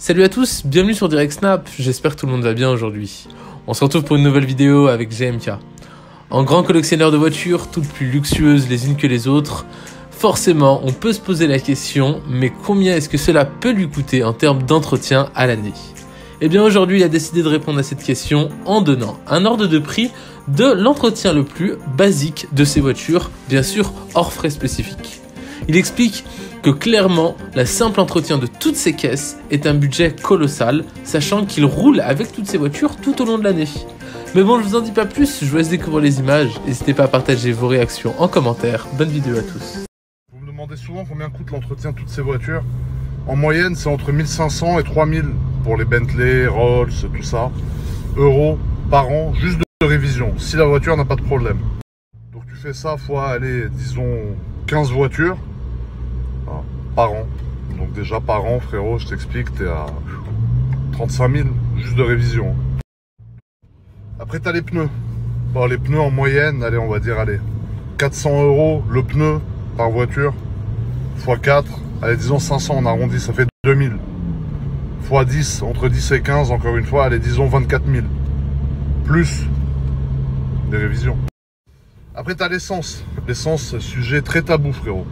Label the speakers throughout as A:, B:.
A: Salut à tous, bienvenue sur Direct Snap, j'espère que tout le monde va bien aujourd'hui. On se retrouve pour une nouvelle vidéo avec GMK. En grand collectionneur de voitures, toutes plus luxueuses les unes que les autres, forcément on peut se poser la question, mais combien est-ce que cela peut lui coûter en termes d'entretien à l'année? Eh bien aujourd'hui il a décidé de répondre à cette question en donnant un ordre de prix de l'entretien le plus basique de ses voitures, bien sûr hors frais spécifiques. Il explique que clairement, la simple entretien de toutes ces caisses est un budget colossal, sachant qu'il roule avec toutes ces voitures tout au long de l'année. Mais bon, je vous en dis pas plus, je vous laisse découvrir les images. N'hésitez pas à partager vos réactions en commentaire. Bonne vidéo à tous.
B: Vous me demandez souvent combien coûte l'entretien de toutes ces voitures. En moyenne, c'est entre 1500 et 3000 pour les Bentley, Rolls, tout ça, euros par an, juste de révision, si la voiture n'a pas de problème. Donc tu fais ça fois, allez, disons 15 voitures, par an. Donc déjà par an, frérot, je t'explique, t'es à 35 000 juste de révision. Après, t'as les pneus. Bon, les pneus en moyenne, allez, on va dire, allez, 400 euros le pneu par voiture, x 4, allez, disons 500, on arrondit, ça fait 2000. x 10, entre 10 et 15, encore une fois, allez, disons 24 000. Plus des révisions. Après, t'as l'essence. L'essence, sujet très tabou, frérot.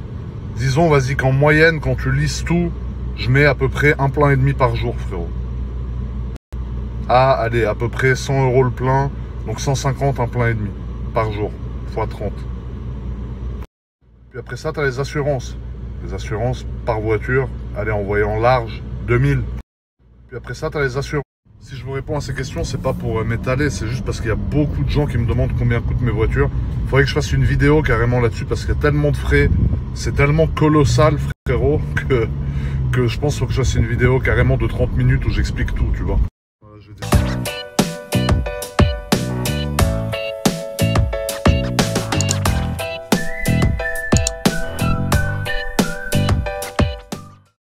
B: Disons, vas-y, qu'en moyenne, quand tu lises tout, je mets à peu près un plein et demi par jour, frérot. Ah, allez, à peu près 100 euros le plein, donc 150 un plein et demi par jour, x 30. Puis après ça, tu as les assurances. Les assurances par voiture, allez, en voyant large, 2000. Puis après ça, tu as les assurances. Si je vous réponds à ces questions, c'est pas pour euh, m'étaler, c'est juste parce qu'il y a beaucoup de gens qui me demandent combien coûtent mes voitures. Il faudrait que je fasse une vidéo carrément là-dessus parce qu'il y a tellement de frais, c'est tellement colossal, frérot, que, que je pense faut que je fasse une vidéo carrément de 30 minutes où j'explique tout, tu vois.